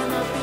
I'll